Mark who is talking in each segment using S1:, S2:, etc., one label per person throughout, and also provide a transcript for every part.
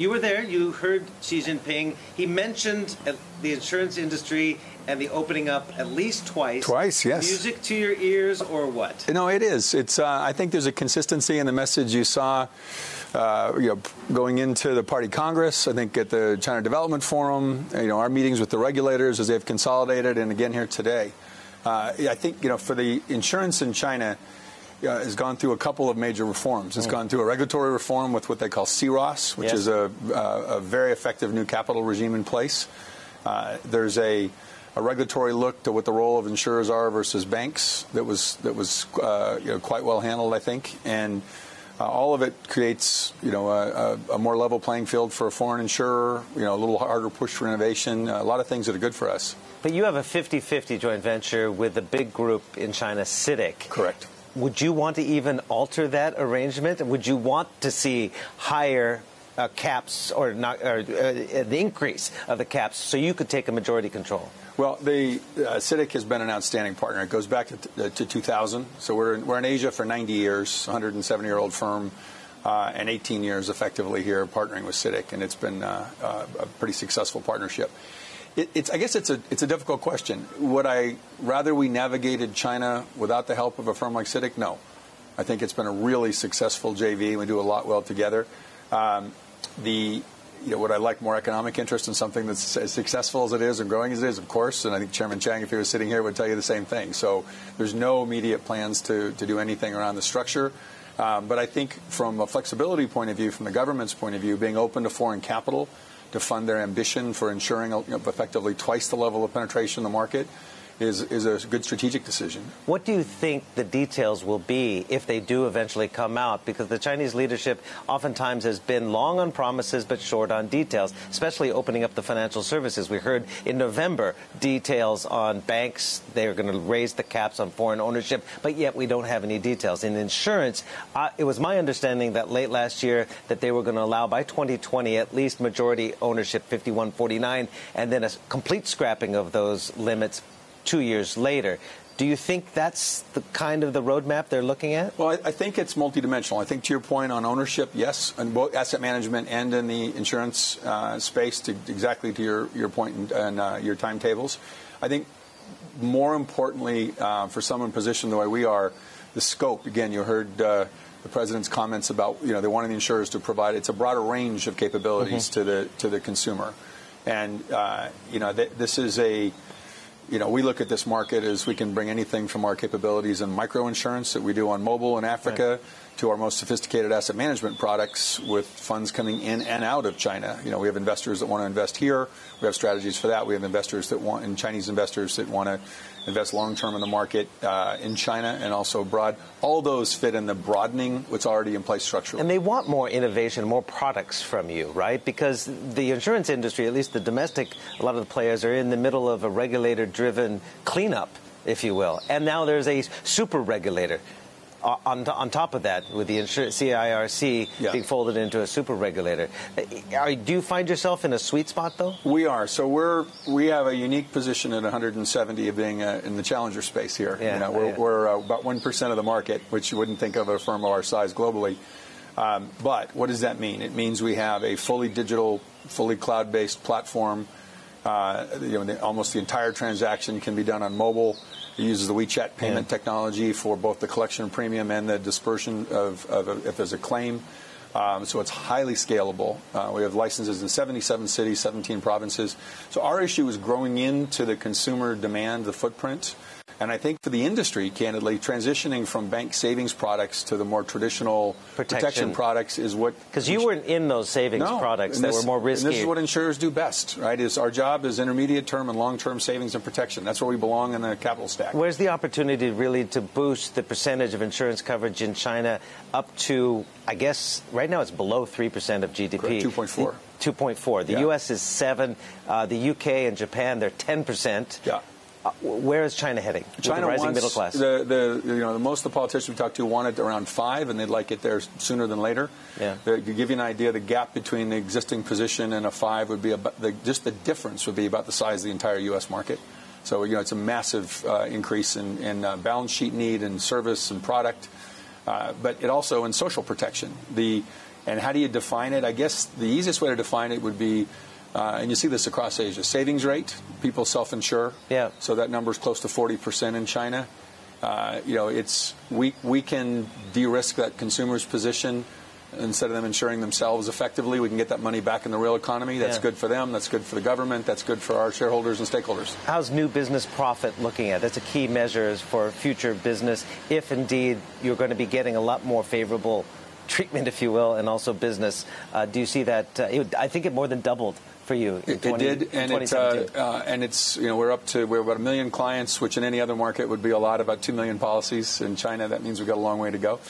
S1: You were there. You heard Xi Jinping. He mentioned uh, the insurance industry and the opening up at least twice.
S2: Twice, yes.
S1: Music to your ears, or what?
S2: No, it is. It's. Uh, I think there's a consistency in the message you saw. Uh, you know, going into the party congress, I think at the China Development Forum, you know, our meetings with the regulators as they've consolidated, and again here today. Uh, I think you know, for the insurance in China, uh, has gone through a couple of major reforms. It's mm. gone through a regulatory reform with what they call C-ROSS, which yes. is a, a, a, very effective new capital regime in place. Uh, there's a, a, regulatory look to what the role of insurers are versus banks that was that was uh, you know, quite well handled, I think, and. Uh, all of it creates, you know, a, a, more level playing field for a foreign insurer. You know, a little harder push for innovation. A lot of things that are good for us.
S1: But you have a 50-50 joint venture with the big group in China, CITIC.
S2: Correct
S1: would you want to even alter that arrangement? Would you want to see higher uh, caps or, not, or uh, the increase of the caps so you could take a majority control?
S2: Well, the uh, CITIC has been an outstanding partner. It goes back to, uh, to 2000. So we're in, we're in Asia for 90 years, 170 year old firm. Uh, and 18 years effectively here partnering with CITIC, and it's been uh, uh, a pretty successful partnership. It, it's, I guess it's a, it's a difficult question. Would I rather we navigated China without the help of a firm like CITIC? No. I think it's been a really successful JV. We do a lot well together. Um, the you know, would I like more economic interest in something that's as successful as it is and growing as it is? Of course. And I think Chairman Chang, if he was sitting here, would tell you the same thing. So there's no immediate plans to, to do anything around the structure. Um, but I think from a flexibility point of view, from the government's point of view, being open to foreign capital, to fund their ambition for ensuring you know, effectively twice the level of penetration in the market is, is a good strategic decision.
S1: What do you think the details will be if they do eventually come out? Because the Chinese leadership oftentimes has been long on promises but short on details, especially opening up the financial services. We heard in November details on banks. They're going to raise the caps on foreign ownership, but yet we don't have any details. In insurance, uh, it was my understanding that late last year that they were going to allow by 2020 at least majority ownership 5149 and then a complete scrapping of those limits two years later. Do you think that's the kind of the roadmap they're looking at?
S2: Well, I, I, think it's multidimensional. I think to your point on ownership, yes, in both asset management and in the insurance uh, space, to exactly to your your point and, uh, your timetables. I think more importantly, uh, for someone positioned the way we are, the scope. Again, you heard uh, the president's comments about you know they wanted the insurers to provide it's a broader range of capabilities mm-hmm. to the to the consumer, and uh, you know th- this is a you know, we look at this market as we can bring anything from our capabilities in micro insurance that we do on mobile in Africa right. To our most sophisticated asset management products with funds coming in and out of China. You know, we have investors that want to invest here. We have strategies for that. We have investors that want, and Chinese investors that want to invest long term in the market uh, in China and also abroad. All those fit in the broadening what's already in place structurally.
S1: And they want more innovation, more products from you, right? Because the insurance industry, at least the domestic, a lot of the players are in the middle of a regulator driven cleanup if you will. And now there's a super regulator on, on top of that, with the CIRC yeah. being folded into a super regulator, are, do you find yourself in a sweet spot though?
S2: We are. So we're we have a unique position at 170 of being uh, in the challenger space here. Yeah, you know, we're, yeah. we're uh, about one percent of the market, which you wouldn't think of a firm of our size globally. Um, but what does that mean? It means we have a fully digital, fully cloud-based platform. Uh, you know, almost the entire transaction can be done on mobile. It uses the WeChat payment yeah. technology for both the collection of premium and the dispersion of, of a, if there's a claim. Um, so it's highly scalable. Uh, we have licenses in 77 cities, 17 provinces. So our issue is growing into the consumer demand, the footprint. And I think for the industry, candidly, transitioning from bank savings products to the more traditional protection, protection products is what.
S1: Because you weren't in those savings no, products that
S2: this,
S1: were more risky.
S2: this is what insurers do best, right? Is our job is intermediate term and long term savings and protection. That's where we belong in the capital stack.
S1: Where's the opportunity really to boost the percentage of insurance coverage in China up to, I guess, right now it's below 3% of GDP.
S2: 2.4.
S1: 2.4. The yeah. U.S. is 7. Uh, the U.K. and Japan, they're 10%.
S2: Yeah.
S1: Uh, where is China heading?
S2: China
S1: rising
S2: wants,
S1: middle class.
S2: The, the, you know, the most of the politicians we talked to wanted around five, and they'd like it there sooner than later.
S1: Yeah.
S2: The, to give you an idea, the gap between the existing position and a five would be about the, just the difference would be about the size of the entire U.S. market. So you know, it's a massive uh, increase in, in uh, balance sheet need and service and product, uh, but it also in social protection. The And how do you define it? I guess the easiest way to define it would be, uh, and you see this across Asia, savings rate. People self-insure.
S1: Yeah.
S2: So that number is close to 40% in China. Uh, you know, it's we we can de-risk that consumer's position instead of them insuring themselves effectively. We can get that money back in the real economy. That's
S1: Yeah.
S2: good for them. That's good for the government. That's good for our shareholders and stakeholders.
S1: How's new business profit looking at? That's a key measure for future business, if indeed you're going to be getting a lot more favorable treatment, if you will, and also business. Uh, do you see that? Uh, it, I think it more than doubled for you in
S2: It,
S1: 20,
S2: it did, and it, uh, uh, and it's you know we're up to we're about a million clients, which in any other market would be a lot. About two million policies in China. That means we've got a long way to go.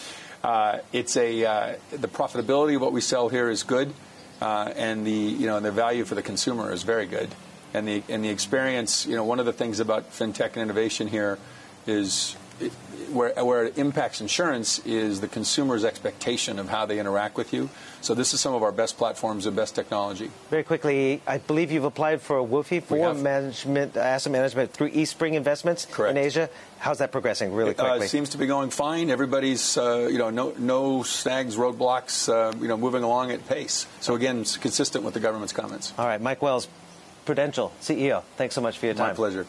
S2: Uh, it's a uh, the profitability of what we sell here is good, uh, and the you know and the value for the consumer is very good, and the and the experience. You know, one of the things about fintech and innovation here is. It, where, where it impacts insurance is the consumer's expectation of how they interact with you. So this is some of our best platforms and best technology.
S1: Very quickly, I believe you've applied for a WFOE for management, uh, asset management through Eastspring Investments
S2: Correct.
S1: in Asia. How's that progressing really
S2: Uh,
S1: quickly?
S2: seems to be going fine. Everybody's, uh, you know, no, no snags, roadblocks, uh, you know, moving along at pace. So again, it's consistent with the government's comments.
S1: All right, Mike Wells, Prudential CEO. Thanks so much for your time.
S2: My pleasure.